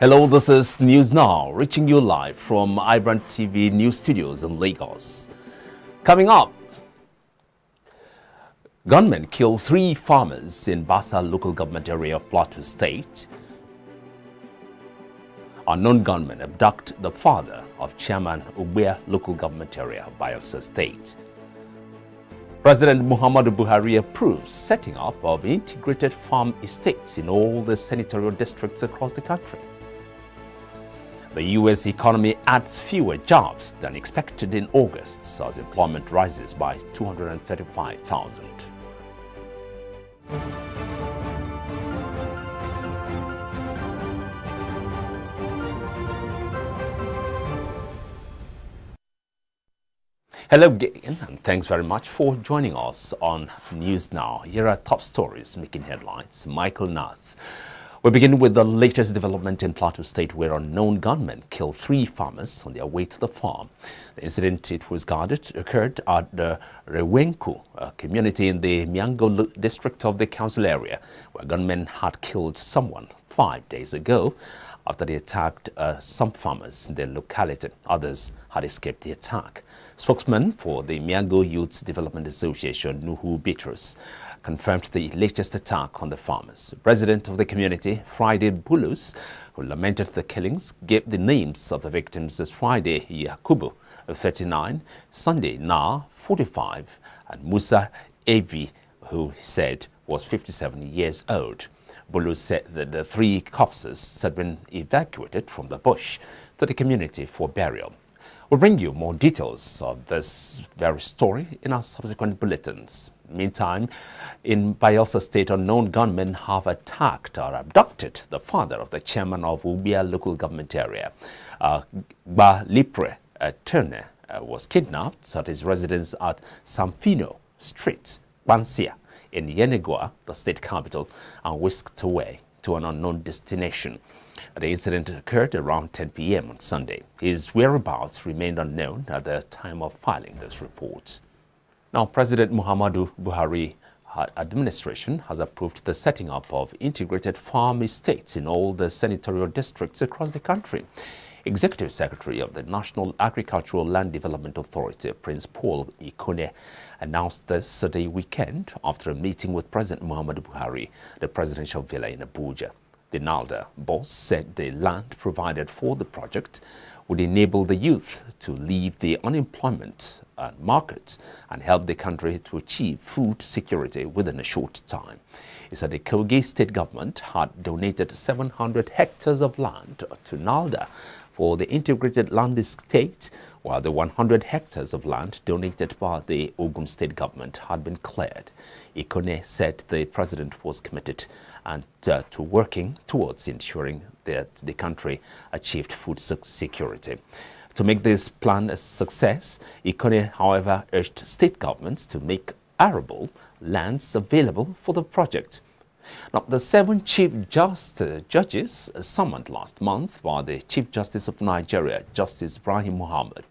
Hello, this is News Now, reaching you live from iBrand TV News Studios in Lagos. Coming up, gunmen kill three farmers in Bassa local government area of Plateau State. Unknown gunmen abduct the father of Chairman Ogbia local government area of Bayelsa State. President Muhammadu Buhari approves setting up of integrated farm estates in all the senatorial districts across the country. The U.S. economy adds fewer jobs than expected in August as employment rises by 235,000. Hello again, and thanks very much for joining us on News Now. Here are top stories making headlines. Michael Nath. We begin with the latest development in Plateau State where unknown gunmen killed three farmers on their way to the farm. The incident, it was guarded, occurred at the Rewenku community in the Miango district of the council area where gunmen had killed someone five days ago after they attacked uh, some farmers in the locality. Others had escaped the attack. Spokesman for the Miango Youth Development Association, Nuhu Bitrus, confirmed the latest attack on the farmers. President of the community, Friday Bulus, who lamented the killings, gave the names of the victims as Friday Yakubu, 39, Sunday Na, 45, and Musa Avi, who said was 57 years old. Bulu said that the three corpses had been evacuated from the bush to the community for burial. We'll bring you more details of this very story in our subsequent bulletins. Meantime, in Bayelsa State, unknown gunmen have attacked or abducted the father of the chairman of Ogbia local government area. Uh, Ba Lipre uh, Turner uh, was kidnapped at his residence at Samfino Street, Bansia, in Yenagoa, the state capital, and whisked away to an unknown destination. The incident occurred around 10 p.m. on Sunday. His whereabouts remained unknown at the time of filing this report. Now, President Muhammadu Buhari administration has approved the setting up of integrated farm estates in all the senatorial districts across the country. Executive Secretary of the National Agricultural Land Development Authority, Prince Paul Ikonne, announced this Saturday weekend after a meeting with President Muhammadu Buhari, the presidential villa in Abuja. The NALDA boss said the land provided for the project would enable the youth to leave the unemployment market and help the country to achieve food security within a short time. He said the Kogi state government had donated 700 hectares of land to NALDA for the integrated land estate, while the 100 hectares of land donated by the Ogun state government had been cleared. Ikonne said the president was committed and uh, to working towards ensuring that the country achieved food security. To make this plan a success, Ikonne, however, urged state governments to make arable lands available for the project. Now, the seven Chief Just, uh, Judges summoned last month by the Chief Justice of Nigeria, Justice Ibrahim Muhammad,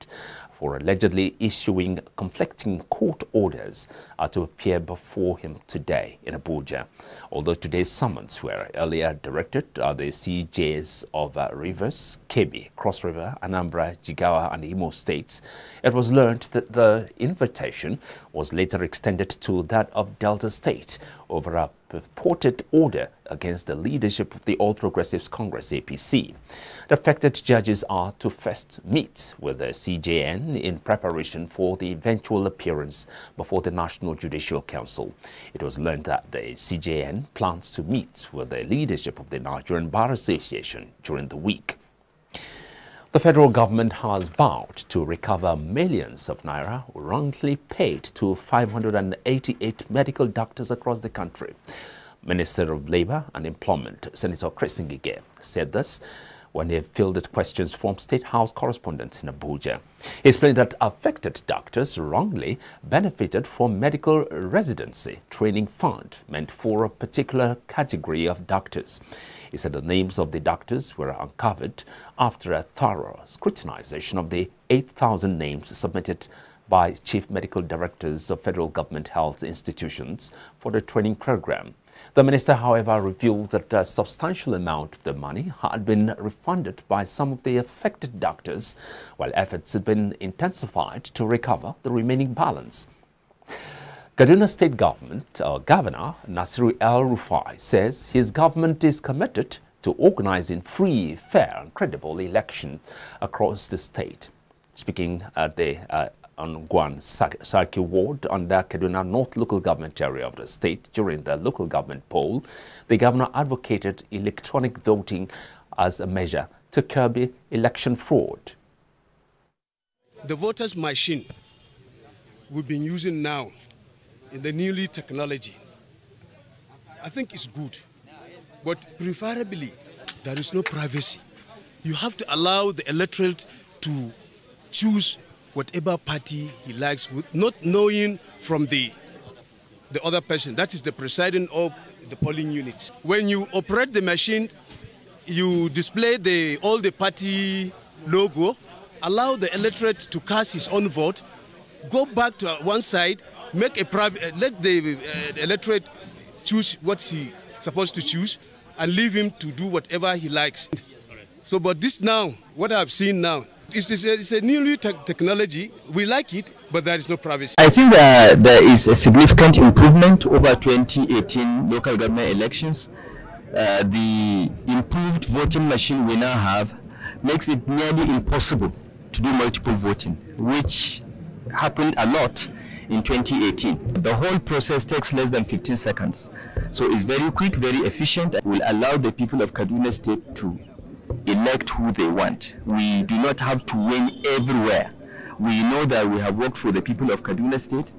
for allegedly issuing conflicting court orders are to appear before him today in Abuja. Although today's summons were earlier directed at the CJs of uh, Rivers, Kebbi, Cross River, Anambra, Jigawa, and Imo states, it was learned that the invitation was later extended to that of Delta State over a purported order against the leadership of the All Progressives Congress, APC. The affected judges are to first meet with the CJN in preparation for the eventual appearance before the National Judicial Council. It was learned that the CJN plans to meet with the leadership of the Nigerian Bar Association during the week. The federal government has vowed to recover millions of naira wrongly paid to 588 medical doctors across the country. Minister of Labor and Employment, Senator Chris Ngige, said this when he fielded questions from State House correspondents in Abuja. He explained that affected doctors wrongly benefited from medical residency training fund meant for a particular category of doctors. He said the names of the doctors were uncovered after a thorough scrutinization of the 8,000 names submitted by chief medical directors of federal government health institutions for the training program. The minister, however, revealed that a substantial amount of the money had been refunded by some of the affected doctors, while efforts had been intensified to recover the remaining balance. Kaduna State Government uh, Governor Nasiru El Rufai says his government is committed to organizing free, fair and credible elections across the state. Speaking at the uh, on Guan Sarki Ward under Kaduna North local government area of the state during the local government poll, the governor advocated electronic voting as a measure to curb election fraud. The voters' machine we've been using now in the newly technology, I think it's good. But preferably, there is no privacy. You have to allow the electorate to choose whatever party he likes, not knowing from the, the other person. That is the presiding of the polling units. When you operate the machine, you display the, all the party logo, allow the electorate to cast his own vote, go back to one side, make a private, uh, let the, uh, electorate choose what he's supposed to choose, and leave him to do whatever he likes. So, but this now, what I've seen now, it's, a, it's a new te technology. We like it, but there is no privacy. I think that there is a significant improvement over 2018 local government elections. Uh, the improved voting machine we now have makes it nearly impossible to do multiple voting, which happened a lot in 2018. The whole process takes less than 15 seconds. So it's very quick, very efficient, and will allow the people of Kaduna State to elect who they want. We do not have to win everywhere. We know that we have worked for the people of Kaduna State.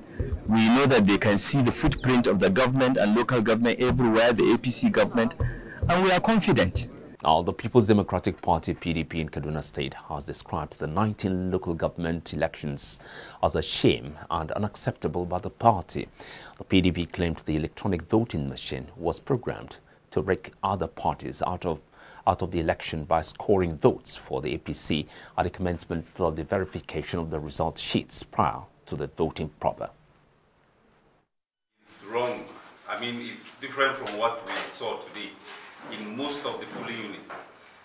We know that they can see the footprint of the government and local government everywhere, the APC government, and we are confident. Now, the People's Democratic Party, PDP, in Kaduna State has described the 19 local government elections as a shame and unacceptable by the party. The PDP claimed the electronic voting machine was programmed to rake other parties out of out of the election by scoring votes for the APC at the commencement of the verification of the result sheets prior to the voting proper. It's wrong. I mean, it's different from what we saw today in most of the polling units.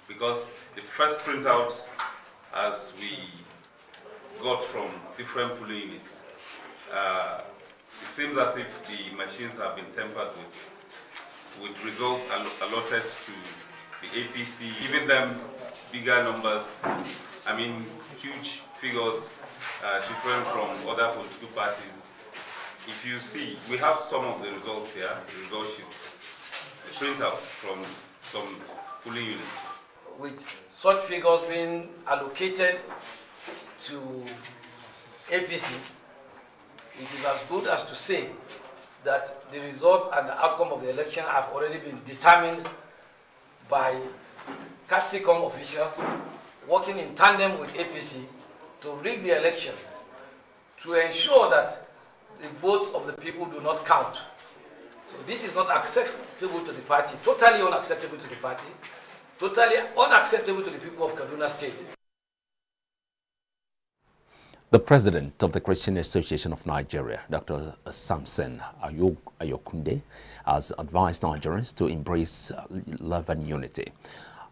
Because the first printout as we got from different polling units, uh, it seems as if the machines have been tampered with, with results allotted to the APC, giving them bigger numbers, I mean, huge figures uh, different from other political parties. If you see, we have some of the results here, the result sheets, printout from some polling units. With such figures being allocated to APC, it is as good as to say that the results and the outcome of the election have already been determined by KAD-SIECOM officials working in tandem with APC to rig the election to ensure that the votes of the people do not count. So this is not acceptable to the party, totally unacceptable to the party, totally unacceptable to the people of Kaduna State. The president of the Christian Association of Nigeria, Dr. Samson Ayokunle, has advised Nigerians to embrace uh, love and unity.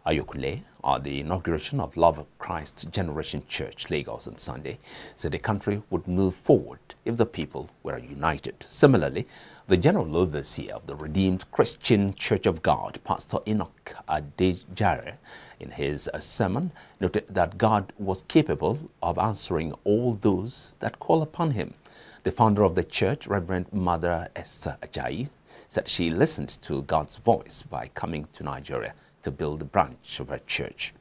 Ayokunle, at the inauguration of Love of Christ Generation Church, Lagos on Sunday, said the country would move forward if the people were united. Similarly, the General Overseer of the Redeemed Christian Church of God, Pastor Enoch Adejare, in his uh, sermon, noted that God was capable of answering all those that call upon him. The founder of the church, Reverend Mother Esther Ajayi, said she listened to God's voice by coming to Nigeria to build a branch of her church.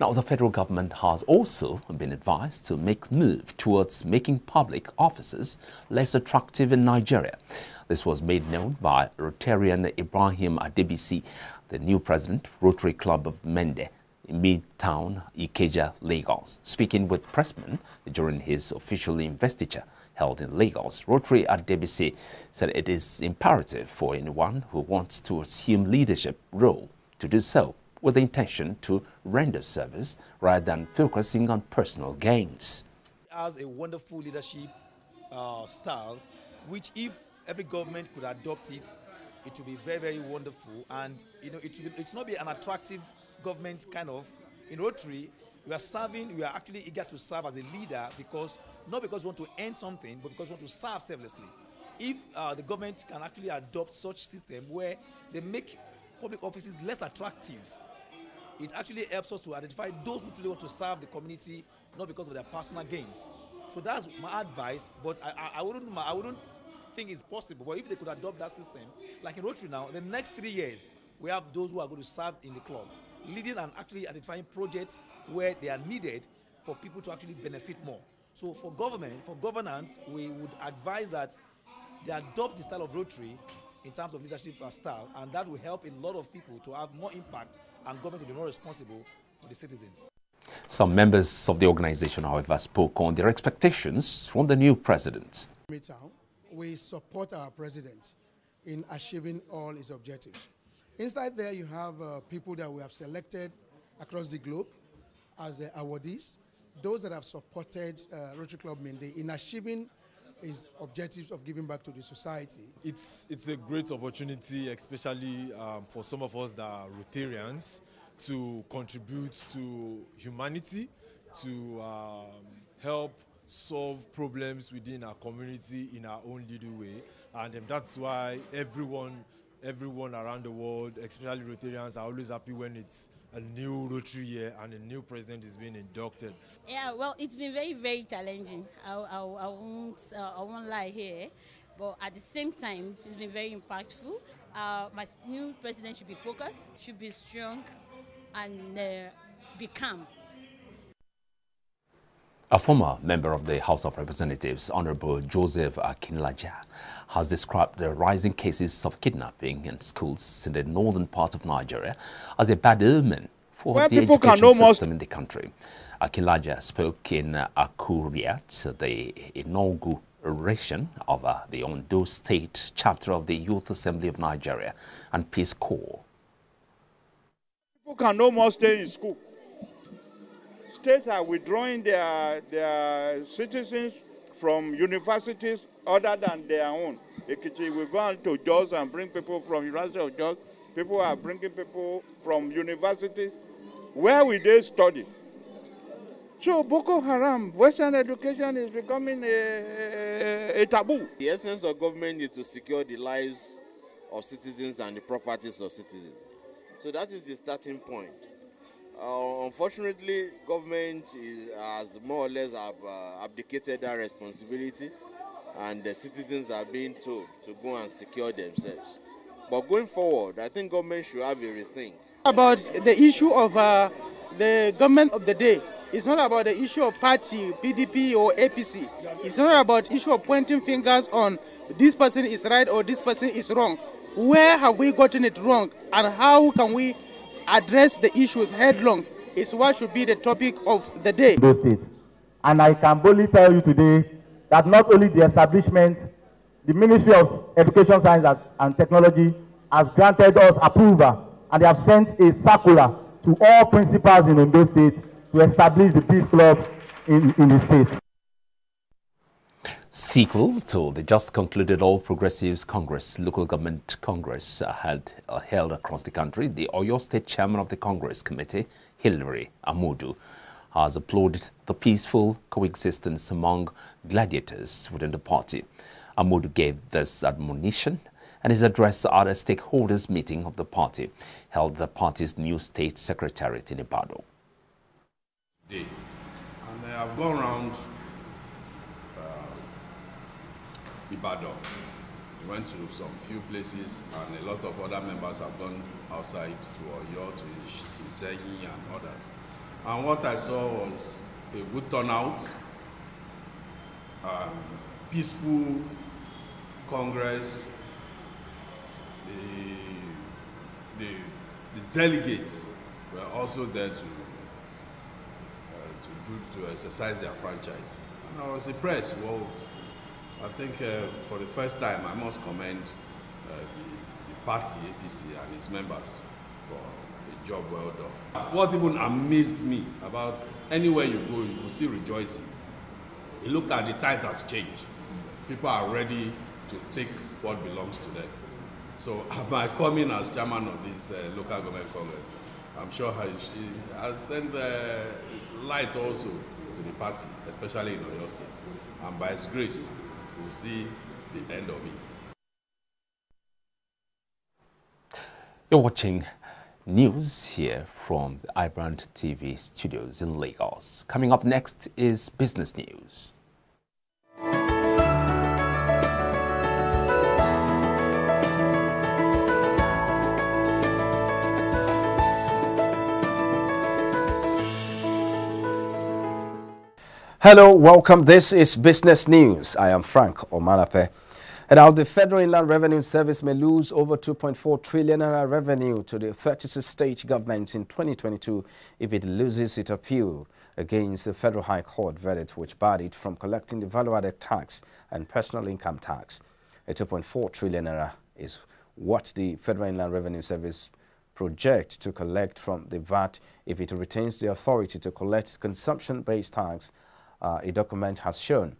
Now, the federal government has also been advised to make move towards making public offices less attractive in Nigeria. This was made known by Rotarian Ibrahim Adebisi, the new president, Rotary Club of Mende, Midtown, Ikeja, Lagos. Speaking with pressmen during his official investiture, held in Lagos, Rotary Adebisi said it is imperative for anyone who wants to assume leadership role to do so with the intention to render service rather than focusing on personal gains. He has a wonderful leadership uh, style, which if every government could adopt it, it would be very, very wonderful. And you know, it will it will not be an attractive government kind of. In Rotary, we are serving, we are actually eager to serve as a leader because not because we want to earn something, but because we want to serve selflessly. If uh, the government can actually adopt such system where they make public offices less attractive, it actually helps us to identify those who truly want to serve the community, not because of their personal gains. So that's my advice. But I, I, I wouldn't, I wouldn't think it's possible. But if they could adopt that system, like in Rotary now, the next three years, we have those who are going to serve in the club, leading and actually identifying projects where they are needed for people to actually benefit more. So for government, for governance, we would advise that they adopt the style of Rotary in terms of leadership style, and that will help a lot of people to have more impact and government to be more responsible for the citizens. Some members of the organization, however, spoke on their expectations from the new president. We support our president in achieving all his objectives. Inside there, you have uh, people that we have selected across the globe as the awardees, those that have supported uh, Rotary Club Mende in achieving his objectives of giving back to the society. It's, it's a great opportunity, especially um, for some of us that are Rotarians, to contribute to humanity, to um, help solve problems within our community in our own little way. And um, that's why everyone, everyone around the world, especially Rotarians, are always happy when it's a new Rotary year and a new president is being inducted. Yeah, well, it's been very, very challenging. I, I, I won't, uh, I won't lie here. But at the same time, it's been very impactful. Uh, my new president should be focused, should be strong, and uh, be calm. A former member of the House of Representatives, Honorable Joseph Akinlaja, has described the rising cases of kidnapping in schools in the northern part of Nigeria as a bad omen for the education system in the country. Akinlaja spoke in uh, Akure at the inauguration of uh, the Ondo State chapter of the Youth Assembly of Nigeria and Peace Corps. People can no more stay in school. States are withdrawing their, their citizens from universities other than their own. Ekiti will go on to Jos and bring people from University of Jos. People are bringing people from universities. Where will they study? So Boko Haram, Western education is becoming a, a, a taboo. The essence of government is to secure the lives of citizens and the properties of citizens. So that is the starting point. Uh, unfortunately, government is, has more or less have, uh, abdicated that responsibility, and the citizens are being told to go and secure themselves. But going forward, I think government should have a rethink. about the issue of uh, the government of the day. It's not about the issue of party, PDP or APC. It's not about issue of pointing fingers on this person is right or this person is wrong. Where have we gotten it wrong and how can we address the issues headlong is what should be the topic of the day. State. And I can boldly tell you today that not only the establishment, the Ministry of Education, Science and Technology has granted us approval and they have sent a circular to all principals in Ondo State to establish the Peace Club in, in the state. Sequel to the just concluded All Progressives Congress, local government congress uh, held, uh, held across the country, the Oyo State Chairman of the Congress Committee, Hilary Amudu, has applauded the peaceful coexistence among gladiators within the party. Amudu gave this admonition and his address at a stakeholders meeting of the party held the party's new state secretariat in Ibadan. And uh, I've gone around Ibadan. We went to some few places, and a lot of other members have gone outside to Oyo, to Isenyi, and others. And what I saw was a good turnout, um, peaceful Congress. The, the, the delegates were also there to uh, to do to exercise their franchise. And I was impressed. Well, I think uh, for the first time, I must commend uh, the, the party APC and its members for a job well done. What even amazed me about anywhere you go, you will see rejoicing. You look at the tides has changed. People are ready to take what belongs to them. So by coming as chairman of this uh, local government congress, I'm sure has sent uh, light also to the party, especially in Oyo State. And by his grace, we'll see the end of it. You're watching news here from the iBrand TV studios in Lagos. Coming up next is business news. Hello, welcome. This is Business News. I am Frank Omalape. And now the Federal Inland Revenue Service may lose over 2.4 trillion naira revenue to the 36 state governments in 2022 if it loses its appeal against the Federal High Court verdict which barred it from collecting the value-added tax and personal income tax. A 2.4 trillion naira is what the Federal Inland Revenue Service projects to collect from the VAT if it retains the authority to collect consumption-based tax uh, a document has shown.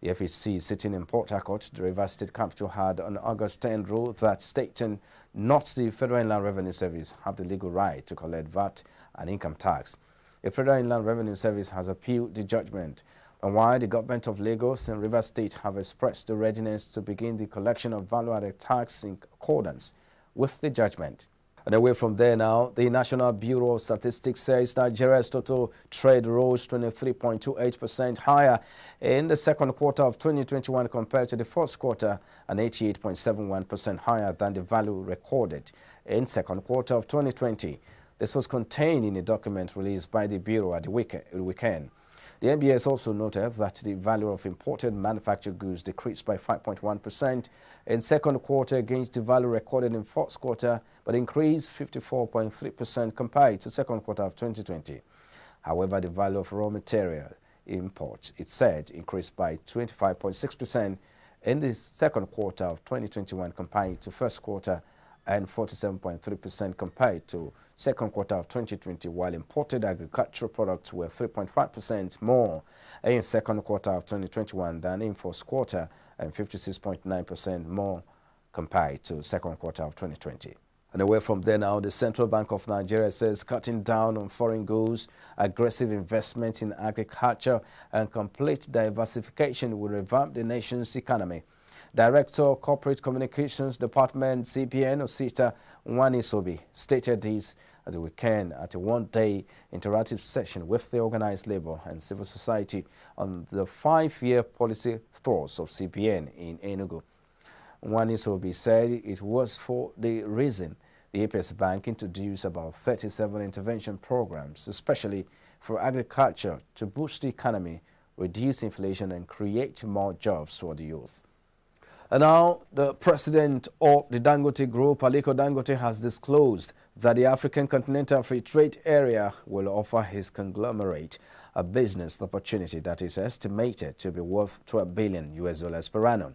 The FEC sitting in Port Harcourt, the Rivers State capital, had on August 10 ruled that stating not the Federal Inland Revenue Service have the legal right to collect VAT and income tax. The Federal Inland Revenue Service has appealed the judgment, and while the government of Lagos and Rivers State have expressed the readiness to begin the collection of value-added tax in accordance with the judgment. And away from there now, the National Bureau of Statistics says Nigeria's total trade rose 23.28% higher in the second quarter of 2021 compared to the first quarter and 88.71% higher than the value recorded in second quarter of 2020. This was contained in a document released by the Bureau at the weekend. The NBS also noted that the value of imported manufactured goods decreased by 5.1% in second quarter against the value recorded in first quarter, but increased 54.3% compared to second quarter of 2020. However, the value of raw material imports, it said, increased by 25.6% in the second quarter of 2021 compared to first quarter and 47.3% compared to second quarter of 2020, while imported agricultural products were 3.5% more in second quarter of 2021 than in first quarter and 56.9% more compared to second quarter of 2020. And away from there now, the Central Bank of Nigeria says cutting down on foreign goods, aggressive investment in agriculture, and complete diversification will revamp the nation's economy. Director Corporate Communications Department CBN Osita Nwanisobi stated this at the weekend at a one-day interactive session with the organized labor and civil society on the five-year policy thoughts of CBN in Enugu. Nwanisobi said it was for the reason the Apex Bank introduced about 37 intervention programs, especially for agriculture, to boost the economy, reduce inflation, and create more jobs for the youth. And now the president of the Dangote Group, Aliko Dangote, has disclosed that the African Continental Free Trade Area will offer his conglomerate a business opportunity that is estimated to be worth 12 billion US dollars per annum.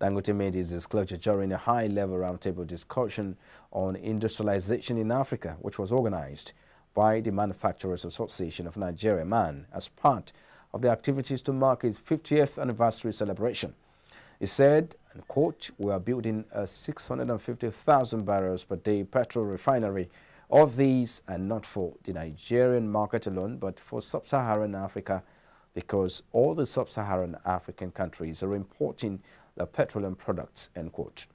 Dangote made his disclosure during a high-level roundtable discussion on industrialization in Africa, which was organized by the Manufacturers Association of Nigeria, MAN, as part of the activities to mark its 50th anniversary celebration. He said, and quote, we are building a 650,000 barrels per day petrol refinery. All these are not for the Nigerian market alone, but for sub-Saharan Africa, because all the sub-Saharan African countries are importing the petroleum products, end quote.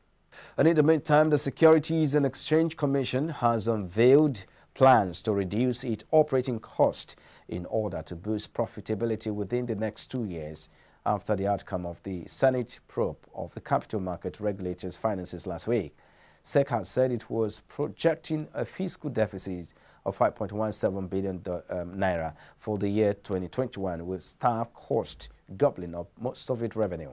And in the meantime, the Securities and Exchange Commission has unveiled plans to reduce its operating cost in order to boost profitability within the next two years after the outcome of the Senate probe of the capital market regulators' finances last week. SEC has said it was projecting a fiscal deficit of 5.17 billion um, naira for the year 2021, with staff cost doubling of most of its revenue.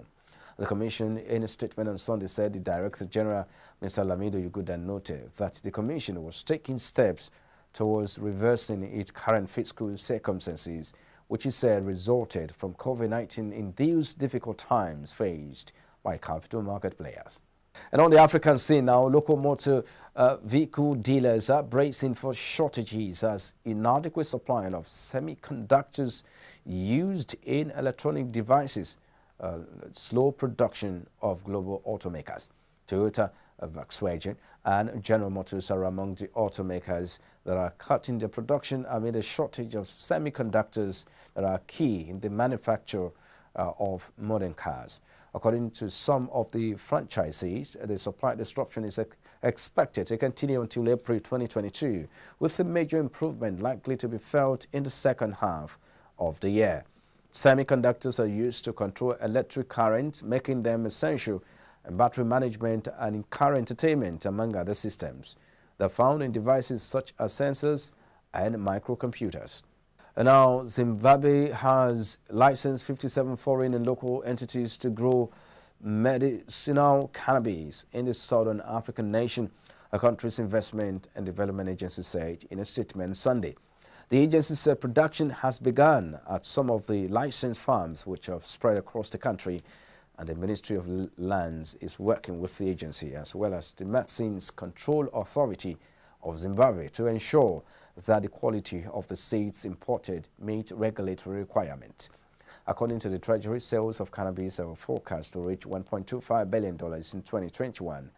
The Commission, in a statement on Sunday, said the Director General, Mr. Lamido Yuguda, noted that the Commission was taking steps towards reversing its current fiscal circumstances which he said resulted from COVID-19 in these difficult times faced by capital market players. And on the African scene now, local motor uh, vehicle dealers are bracing for shortages as inadequate supply of semiconductors used in electronic devices uh, slow production of global automakers. Toyota, uh, Volkswagen, and General Motors are among the automakers that are cutting their production amid a shortage of semiconductors that are key in the manufacture uh, of modern cars. According to some of the franchisees, the supply disruption is expected to continue until April 2022, with a major improvement likely to be felt in the second half of the year. Semiconductors are used to control electric current, making them essential in battery management and in car entertainment, among other systems. They're found in devices such as sensors and microcomputers. And now Zimbabwe has licensed 57 foreign and local entities to grow medicinal cannabis in the southern African nation, a country's investment and development agency said in a statement Sunday. The agency said production has begun at some of the licensed farms which are spread across the country and the Ministry of Lands is working with the agency as well as the Medicines Control Authority of Zimbabwe to ensure that the quality of the seeds imported meet regulatory requirements. According to the Treasury, sales of cannabis are forecast to reach $1.25 billion in 2021.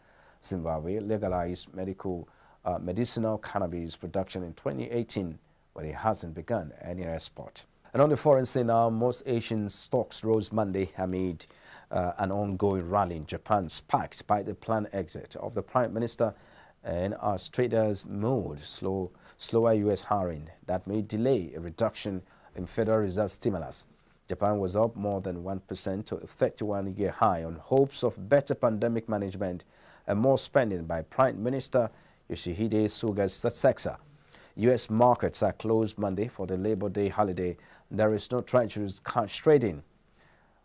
Zimbabwe legalized medical uh, medicinal cannabis production in 2018, but it hasn't begun any export. And on the foreign scene now, most Asian stocks rose Monday amid uh, an ongoing rally in Japan sparked by the planned exit of the Prime Minister and as traders mood slow, slower U.S. hiring that may delay a reduction in Federal Reserve stimulus. Japan was up more than 1% to a 31-year high on hopes of better pandemic management and more spending by Prime Minister Yoshihide Suga's successor. U.S. markets are closed Monday for the Labor Day holiday. There is no treasuries cash trading.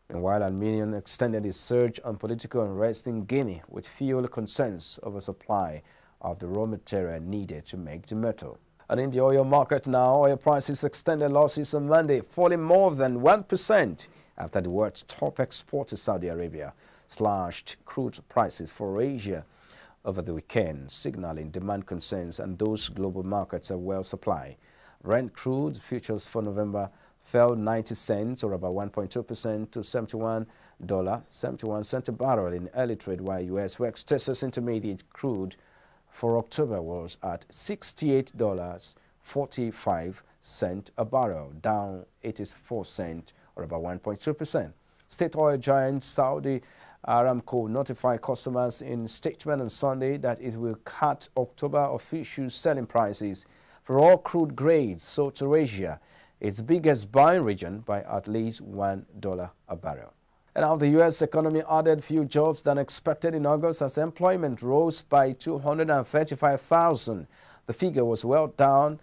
Meanwhile, Aluminium extended its surge on political unrest in Guinea with fuel concerns over supply of the raw material needed to make the metal. And in the oil market now, oil prices extended losses on Monday, falling more than 1% after the world's top exporter, Saudi Arabia, slashed crude prices for Asia over the weekend, signaling demand concerns and those global markets are well supplied. Brent crude futures for November fell 90 cents or about 1.2% to $71, 71 cents a barrel in early trade, while U.S. West Texas Intermediate crude for October was at $68.45 a barrel, down 84 cents or about 1.2%. State oil giant Saudi Aramco notified customers in statement on Sunday that it will cut October official selling prices for all crude grades sold to Asia, its biggest buying region, by at least $1 a barrel. And now the U.S. economy added few jobs than expected in August as employment rose by 235,000. The figure was well down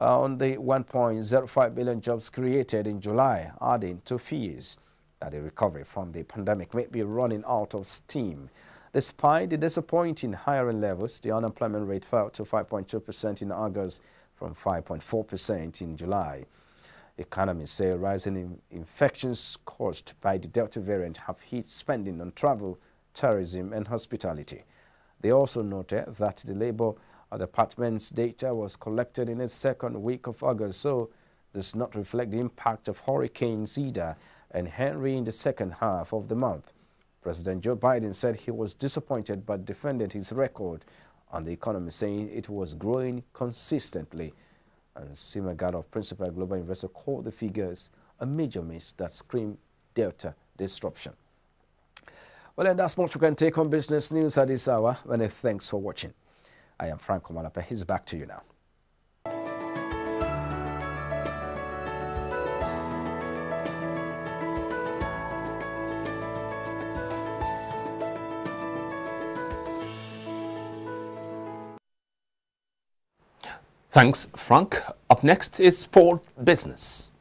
uh, on the 1.05 billion jobs created in July, adding to fears that the recovery from the pandemic may be running out of steam. Despite the disappointing hiring levels, the unemployment rate fell to 5.2% in August from 5.4% in July. Economists say rising in infections caused by the Delta variant have hit spending on travel, tourism, and hospitality. They also noted that the Labor Department's data was collected in the second week of August, so does not reflect the impact of Hurricanes Ida and Henri in the second half of the month. President Joe Biden said he was disappointed but defended his record on the economy, saying it was growing consistently and Simagad of Principal Global Investor called the figures a major miss that scream Delta disruption. Well, and that's much we can take on business news at this hour. Many thanks for watching. I am Frank Omalape. He's back to you now. Thanks, Frank. Up next is Sport Business.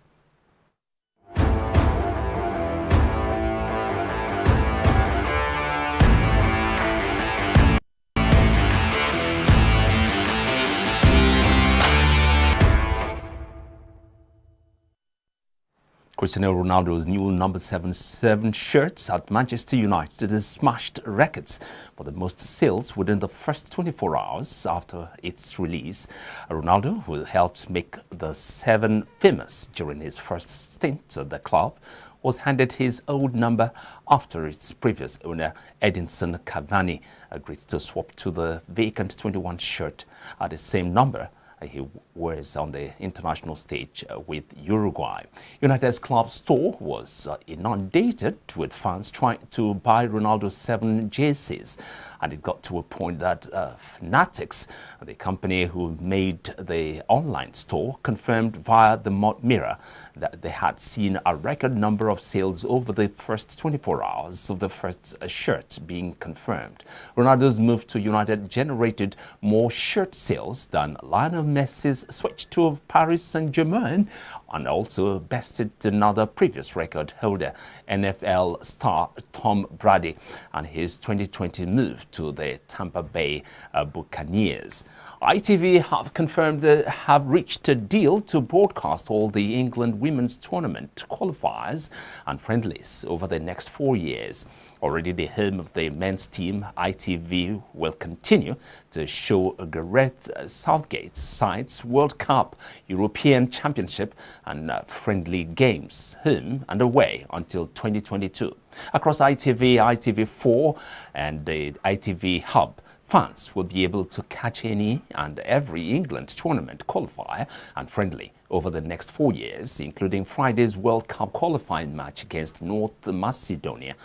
Cristiano Ronaldo's new number 77 shirts at Manchester United has smashed records for the most sales within the first 24 hours after its release. Ronaldo, who helped make the seven famous during his first stint at the club, was handed his old number after its previous owner, Edinson Cavani, agreed to swap to the vacant 21 shirt at the same number he was on the international stage uh, with Uruguay. United's club store was uh, inundated with fans trying to buy Ronaldo's seven jerseys. And it got to a point that uh, the company who made the online store, confirmed via the Mirror that they had seen a record number of sales over the first 24 hours of the first uh, shirt being confirmed. Ronaldo's move to United generated more shirt sales than Lionel Messi's switch to Paris Saint-Germain and also bested another previous record holder, NFL star Tom Brady, and his 2020 move to the Tampa Bay uh, Buccaneers. ITV have confirmed they have reached a deal to broadcast all the England women's tournament qualifiers and friendlies over the next four years. Already the home of the men's team, ITV will continue to show Gareth Southgate's sides World Cup, European Championship and uh, friendly games, home and away until 2022. Across ITV, ITV4 and the ITV Hub, fans will be able to catch any and every England tournament qualifier and friendly over the next four years, including Friday's World Cup qualifying match against North Macedonia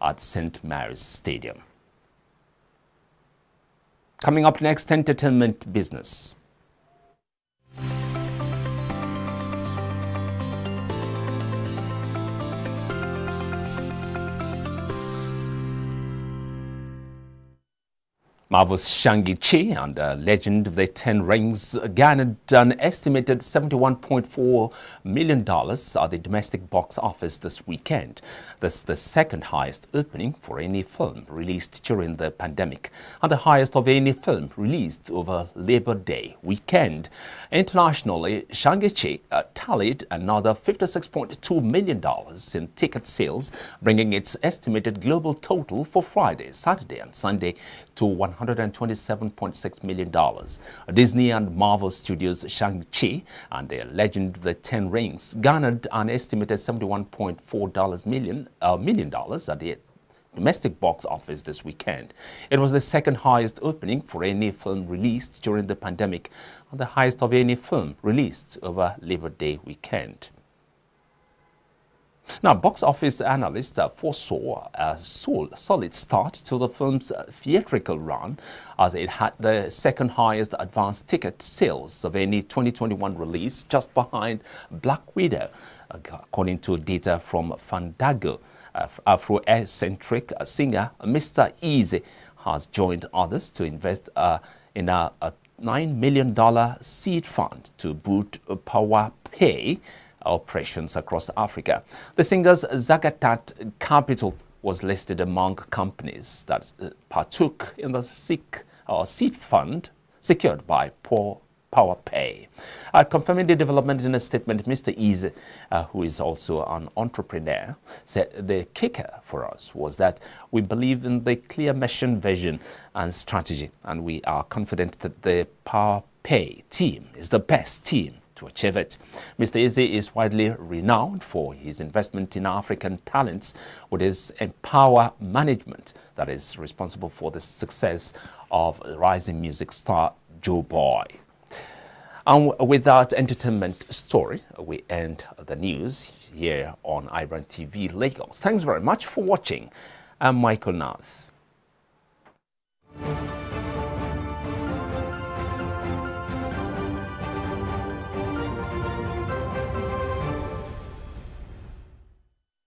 at St. Mary's Stadium. Coming up next, entertainment business. Marvel's Shang-Chi and the Legend of the Ten Rings garnered an estimated $71.4 million at the domestic box office this weekend. This is the second highest opening for any film released during the pandemic and the highest of any film released over Labor Day weekend. Internationally, Shang-Chi uh, tallied another $56.2 million in ticket sales, bringing its estimated global total for Friday, Saturday and Sunday to $127.6 million. Disney and Marvel Studios' Shang-Chi and the Legend of the Ten Rings garnered an estimated $71.4 million, uh, million dollars at the domestic box office this weekend. It was the second highest opening for any film released during the pandemic and the highest of any film released over Labor Day weekend. Now, box office analysts foresaw a solid start to the film's theatrical run as it had the second highest advance ticket sales of any 2021 release, just behind Black Widow, according to data from Fandango. Afro-eccentric singer Mr. Eazi has joined others to invest uh, in a, a $9 million seed fund to boot Power Pay operations across Africa. The singer's Zagadat Capital was listed among companies that uh, partook in the SIC, or seed fund secured by Poor Power Pay. Uh, confirming the development in a statement, Mr. Eazi, uh, who is also an entrepreneur, said the kicker for us was that we believe in the clear mission, vision and strategy, and we are confident that the Power Pay team is the best team to achieve it. Mr. Eazi is widely renowned for his investment in African talents with his emPawa Management that is responsible for the success of rising music star Joeboy. And with that entertainment story, we end the news here on iBrand TV Lagos. Thanks very much for watching. I'm Michael Nath.